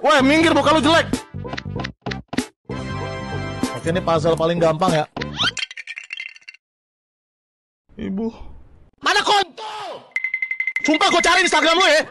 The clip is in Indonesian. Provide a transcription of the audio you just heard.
Woi, minggir muka lu jelek. Oke, ini puzzle paling gampang ya. Ibu. Mana kontol? Sumpah gue cari Instagram lu ya.